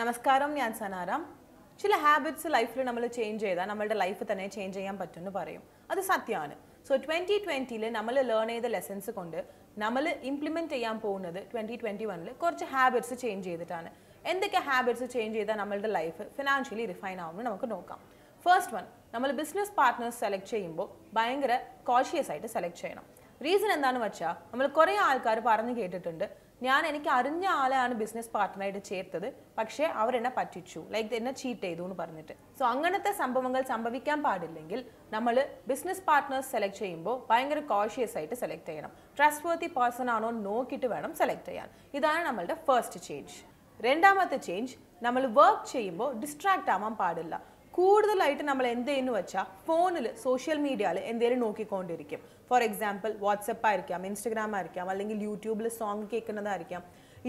നമസ്കാരം ഞാൻ സനാറാം. ചില ഹാബിറ്റ്സ് ലൈഫിൽ നമ്മൾ ചേഞ്ച് ചെയ്താൽ നമ്മളുടെ ലൈഫ് തന്നെ ചേഞ്ച് ചെയ്യാൻ പറ്റുമെന്ന് പറയും. അത് സത്യമാണ് സോ ട്വന്റി ട്വന്റിയിൽ നമ്മൾ ലേൺ ചെയ്ത ലെസൺസ് കൊണ്ട് നമ്മൾ ഇംപ്ലിമെന്റ് ചെയ്യാൻ പോകുന്നത് ട്വന്റി ട്വന്റി വണ്ണിൽ കുറച്ച് ഹാബിറ്റ്സ് ചേഞ്ച് ചെയ്തിട്ടാണ്. എന്തൊക്കെ ഹാബിറ്റ്സ് ചേഞ്ച് ചെയ്താൽ നമ്മളുടെ ലൈഫ് ഫിനാൻഷ്യലി റിഫൈൻ ആവുമെന്ന് നമുക്ക് നോക്കാം. ഫസ്റ്റ് വൺ നമ്മൾ ബിസിനസ് പാർട്ട്നേഴ്സ് സെലക്ട് ചെയ്യുമ്പോൾ ഭയങ്കര കോഷ്യസ് ആയിട്ട് സെലക്ട് ചെയ്യണം. റീസൺ എന്താണെന്ന് വെച്ചാൽ നമ്മൾ കുറേ ആൾക്കാർ പറഞ്ഞു കേട്ടിട്ടുണ്ട് ഞാൻ എനിക്ക് അറിഞ്ഞ ആളെയാണ് ബിസിനസ് പാർട്ട്ണറായിട്ട് ചേർത്തത്. പക്ഷേ അവരെന്നെ പറ്റിച്ചു. ലൈക്ക് എന്നെ ചീറ്റ് ചെയ്തു എന്ന് പറഞ്ഞിട്ട്. സോ അങ്ങനത്തെ സംഭവങ്ങൾ സംഭവിക്കാൻ പാടില്ലെങ്കിൽ നമ്മൾ ബിസിനസ് പാർട്ട്നേഴ്സ് സെലക്ട് ചെയ്യുമ്പോൾ ഭയങ്കര കോഷ്യസ് ആയിട്ട് സെലക്ട് ചെയ്യണം. ട്രസ്റ്റ് വർത്തി പേഴ്സൺ ആണോ നോക്കിയിട്ട് വേണം സെലക്ട് ചെയ്യാൻ. ഇതാണ് നമ്മളുടെ ഫസ്റ്റ് ചേഞ്ച് രണ്ടാമത്തെ ചേഞ്ച് നമ്മൾ വർക്ക് ചെയ്യുമ്പോൾ ഡിസ്ട്രാക്ട് ആവാൻ പാടില്ല. കൂടുതലായിട്ട് നമ്മൾ എന്ത് ചെയ്യുന്നു വെച്ചാൽ ഫോണിൽ സോഷ്യൽ മീഡിയയിൽ എന്തെങ്കിലും നോക്കിക്കൊണ്ടിരിക്കും. ഫോർ എക്സാമ്പിൾ വാട്സപ്പ് ആയിരിക്കാം ഇൻസ്റ്റഗ്രാം ആയിരിക്കാം അല്ലെങ്കിൽ യൂട്യൂബിൽ സോങ് കേൾക്കുന്നതായിരിക്കാം.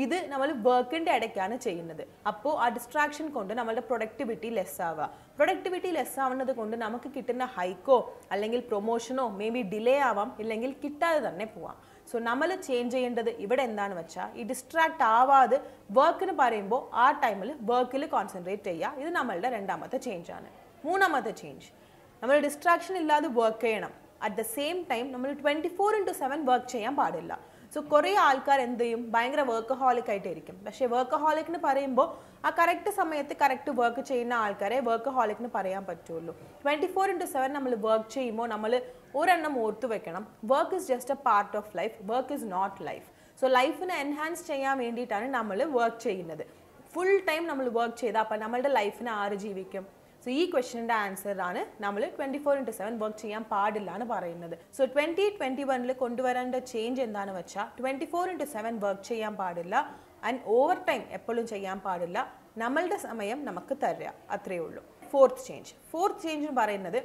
ഇത് നമ്മൾ വർക്കിന്റെ ഇടയ്ക്കാണ് ചെയ്യുന്നത്. അപ്പോൾ ആ ഡിസ്ട്രാക്ഷൻ കൊണ്ട് നമ്മളുടെ പ്രൊഡക്ടിവിറ്റി ലെസ് ആവുക. പ്രൊഡക്ടിവിറ്റി ലെസ് ആവുന്നത് കൊണ്ട് നമുക്ക് കിട്ടുന്ന ഹൈക്കോ അല്ലെങ്കിൽ പ്രൊമോഷനോ മേ ബി ഡിലേ ആവാം ഇല്ലെങ്കിൽ കിട്ടാതെ തന്നെ പോവാം. സോ നമ്മൾ ചേഞ്ച് ചെയ്യേണ്ടത് ഇവിടെ എന്താണെന്ന് വെച്ചാൽ ഈ ഡിസ്ട്രാക്ട് ആവാതെ വർക്കിന് പറയുമ്പോൾ ആ ടൈമിൽ വർക്കിൽ കോൺസെൻട്രേറ്റ് ചെയ്യുക. ഇത് നമ്മളുടെ രണ്ടാമത്തെ ചേഞ്ച് ആണ്. മൂന്നാമത്തെ ചേഞ്ച് നമ്മൾ ഡിസ്ട്രാക്ഷൻ ഇല്ലാതെ വർക്ക് ചെയ്യണം. അറ്റ് ദ സെയിം ടൈം നമ്മൾ twenty four into seven work ചെയ്യാൻ പാടില്ല. സോ കുറേ ആൾക്കാർ എന്ത് ചെയ്യും? ഭയങ്കര വർക്ക് ഹോളിക് ആയിട്ടായിരിക്കും. പക്ഷേ വർക്ക് ഹോളിക് എന്ന് പറയുമ്പോൾ ആ കറക്റ്റ് സമയത്ത് കറക്റ്റ് വർക്ക് ചെയ്യുന്ന ആൾക്കാരെ വർക്ക് ഹോളിക് എന്ന് പറയാൻ പറ്റുള്ളൂ. ട്വന്റി ഫോർ ഇന്റു സെവൻ നമ്മൾ വർക്ക് ചെയ്യുമ്പോൾ നമ്മൾ ഒരെണ്ണം ഓർത്ത് വെക്കണം. Work is just a part of life work is not life so ലൈഫിനെ എൻഹാൻസ് ചെയ്യാൻ വേണ്ടിയിട്ടാണ് നമ്മൾ വർക്ക് ചെയ്യുന്നത്. ഫുൾ ടൈം നമ്മൾ വർക്ക് ചെയ്താൽ അപ്പം നമ്മളുടെ ലൈഫിനെ ആര് ജീവിക്കും? സോ ഈ ക്വസ്റ്റിന്റെ ആൻസർ ആണ് നമ്മൾ twenty four into seven work ചെയ്യാൻ പാടില്ല എന്ന് പറയുന്നത്. സോ ട്വന്റി ട്വന്റി വണ്ണിൽ കൊണ്ടുവരേണ്ട ചേഞ്ച് എന്താണെന്ന് വെച്ചാൽ twenty four into seven work ചെയ്യാൻ പാടില്ല. ആൻഡ് ഓവർ ടൈം എപ്പോഴും ചെയ്യാൻ പാടില്ല. നമ്മളുടെ സമയം നമുക്ക് തരിക അത്രയേ ഉള്ളൂ. ഫോർത്ത് ചേഞ്ച് ഫോർത്ത് ചേഞ്ച് എന്ന് പറയുന്നത്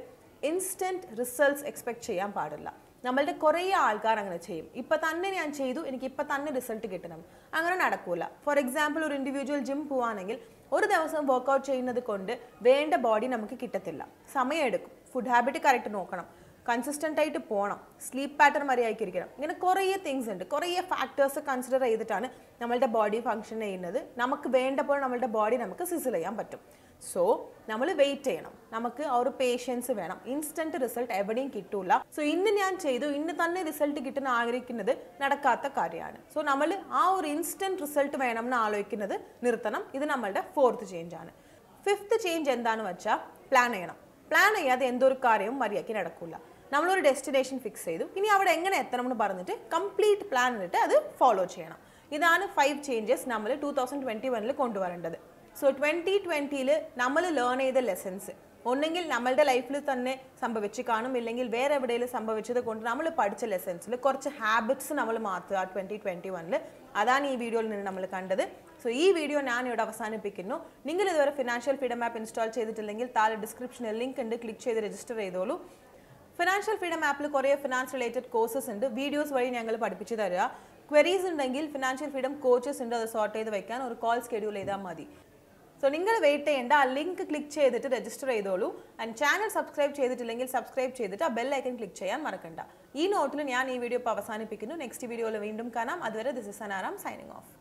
ഇൻസ്റ്റന്റ് റിസൾട്ട്സ് എക്സ്പെക്ട് ചെയ്യാൻ പാടില്ല. നമ്മളുടെ കുറേ ആൾക്കാർ അങ്ങനെ ചെയ്യും. ഇപ്പം തന്നെ ഞാൻ ചെയ്തു എനിക്ക് ഇപ്പം തന്നെ റിസൾട്ട് കിട്ടണം. അങ്ങനെ നടക്കൂല. ഫോർ എക്സാമ്പിൾ ഒരു ഇൻഡിവിജ്വൽ ജിം പോവാണെങ്കിൽ ഒരു ദിവസം വർക്കൗട്ട് ചെയ്യുന്നത് കൊണ്ട് വേണ്ട ബോഡി നമുക്ക് കിട്ടത്തില്ല. സമയമെടുക്കും. ഫുഡ് ഹാബിറ്റ് കറക്റ്റ് നോക്കണം. കൺസിസ്റ്റന്റ് ആയിട്ട് പോകണം സ്ലീപ്പ് പാറ്റേൺ മര്യാദയ്ക്കിരിക്കണം ഇങ്ങനെ കുറേ തിങ്സ് ഉണ്ട്. കുറേ ഫാക്ടേഴ്സ് കൺസിഡർ ചെയ്തിട്ടാണ് നമ്മളുടെ ബോഡി ഫങ്ഷൻ ചെയ്യുന്നത്. നമുക്ക് വേണ്ടപ്പോൾ നമ്മളുടെ ബോഡി നമുക്ക് സിസിൽ ചെയ്യാൻ പറ്റും. സോ നമ്മൾ വെയിറ്റ് ചെയ്യണം. നമുക്ക് ആ ഒരു പേഷ്യൻസ് വേണം. ഇൻസ്റ്റന്റ് റിസൾട്ട് എവിടെയും കിട്ടൂല. സോ ഇന്ന് ഞാൻ ചെയ്തു. ഇന്ന് തന്നെ റിസൾട്ട് കിട്ടുന്ന ആഗ്രഹിക്കുന്നത് നടക്കാത്ത കാര്യമാണ്. സോ നമ്മൾ ആ ഒരു ഇൻസ്റ്റന്റ് റിസൾട്ട് വേണം എന്ന് ആലോചിക്കുന്നത് നിർത്തണം. ഇത് നമ്മളുടെ ഫോർത്ത് ചേഞ്ച് ആണ്. ഫിഫ്ത്ത് ചേഞ്ച് എന്താണെന്ന് വെച്ചാൽ പ്ലാൻ ചെയ്യണം. പ്ലാൻ ചെയ്യാതെ എന്തൊരു കാര്യവും മര്യാദയ്ക്ക് നടക്കില്ല നമ്മളൊരു ഡെസ്റ്റിനേഷൻ ഫിക്സ് ചെയ്തു. ഇനി അവിടെ എങ്ങനെ എത്തണം എന്ന് പറഞ്ഞിട്ട് കംപ്ലീറ്റ് പ്ലാൻ ഇട്ട് അത് ഫോളോ ചെയ്യണം. ഇതാണ് ഫൈവ് ചേഞ്ചസ് നമ്മൾ ടൂ തൗസൻഡ് ട്വന്റി വണ്ണിൽ കൊണ്ടുവരേണ്ടത്. സോ ട്വന്റി ട്വന്റിയിൽ നമ്മൾ ലേൺ ചെയ്ത ലെസൺസ് ഒന്നെങ്കിൽ നമ്മളുടെ ലൈഫിൽ തന്നെ സംഭവിച്ച് കാണും. ഇല്ലെങ്കിൽ വേറെ എവിടെയെങ്കിലും സംഭവിച്ചത് കൊണ്ട് നമ്മൾ പഠിച്ച ലെസൺസിൽ കുറച്ച് ഹാബിറ്റ്സ് നമ്മൾ മാറ്റുക. ട്വന്റി ട്വന്റി വണ്ണിൽ അതാണ് ഈ വീഡിയോയിൽ നിന്ന് നമ്മൾ കണ്ടത്. സോ ഈ വീഡിയോ ഞാൻ ഇവിടെ അവസാനിപ്പിക്കുന്നു. നിങ്ങൾ ഇതുവരെ ഫിനാൻഷ്യൽ ഫ്രീഡം ആപ്പ് ഇൻസ്റ്റാൾ ചെയ്തിട്ടില്ലെങ്കിൽ താഴെ ഡിസ്ക്രിപ്ഷനിൽ ലിങ്ക് ഉണ്ട്. ക്ലിക്ക് ചെയ്ത് രജിസ്റ്റർ ചെയ്തോളൂ. ഫിനാൻഷ്യൽ ഫ്രീഡം ആപ്പിൽ കുറേ ഫിനാൻസ് റിലേറ്റഡ് കോഴ്സസ് ഉണ്ട്. വീഡിയോസ് വഴി ഞങ്ങൾ പഠിപ്പിച്ചു തരിക ക്വരീസ് ഉണ്ടെങ്കിൽ ഫിനാൻഷ്യൽ ഫ്രീഡം കോച്ചസ് ഉണ്ട്. അത് സോർട്ട് ചെയ്ത് വയ്ക്കാൻ ഒരു കോൾ സ്കെഡ്യൂൾ ചെയ്താൽ മതി. സോ നിങ്ങൾ വെയിറ്റ് ചെയ്യേണ്ട ആ ലിങ്ക് ക്ലിക്ക് ചെയ്തിട്ട് രജിസ്റ്റർ ചെയ്തോളൂ. ആൻഡ് ചാനൽ സബ്സ്ക്രൈബ് ചെയ്തിട്ടില്ലെങ്കിൽ സബ്സ്ക്രൈബ് ചെയ്തിട്ട് ആ ബെൽ ഐക്കൺ ക്ലിക്ക് ചെയ്യാൻ മറക്കണ്ട. ഈ നോട്ടിൽ ഞാൻ ഈ വീഡിയോ ഇപ്പോൾ അവസാനിപ്പിക്കുന്നു. നെക്സ്റ്റ് വീഡിയോയിൽ വീണ്ടും കാണാം. അതുവരെ this is Anaram signing off